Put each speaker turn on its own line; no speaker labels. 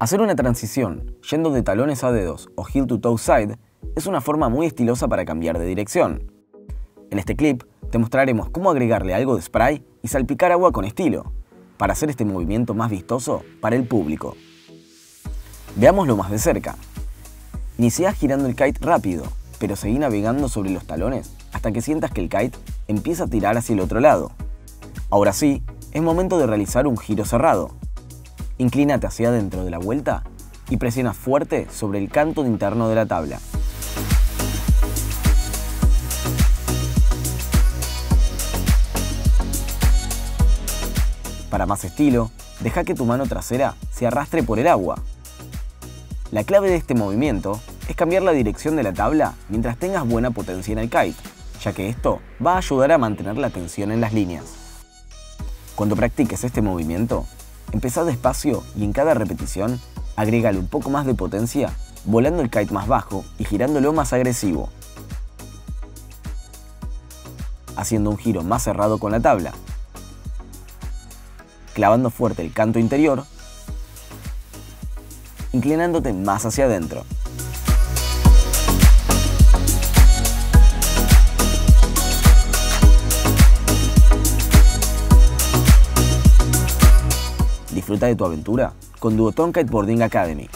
Hacer una transición yendo de talones a dedos o heel to toe side es una forma muy estilosa para cambiar de dirección. En este clip te mostraremos cómo agregarle algo de spray y salpicar agua con estilo, para hacer este movimiento más vistoso para el público. Veámoslo más de cerca. Inicia girando el kite rápido, pero seguí navegando sobre los talones hasta que sientas que el kite empieza a tirar hacia el otro lado. Ahora sí, es momento de realizar un giro cerrado. Inclínate hacia adentro de la vuelta y presiona fuerte sobre el canto interno de la tabla. Para más estilo, deja que tu mano trasera se arrastre por el agua. La clave de este movimiento es cambiar la dirección de la tabla mientras tengas buena potencia en el kite, ya que esto va a ayudar a mantener la tensión en las líneas. Cuando practiques este movimiento, empezá despacio y en cada repetición agrégale un poco más de potencia volando el kite más bajo y girándolo más agresivo, haciendo un giro más cerrado con la tabla, clavando fuerte el canto interior, inclinándote más hacia adentro. Disfruta de tu aventura con Duotone Kiteboarding Academy.